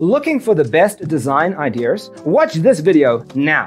Looking for the best design ideas? Watch this video now.